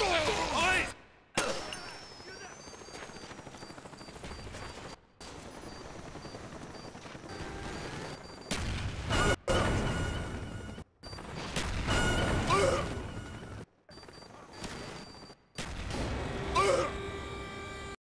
Oh!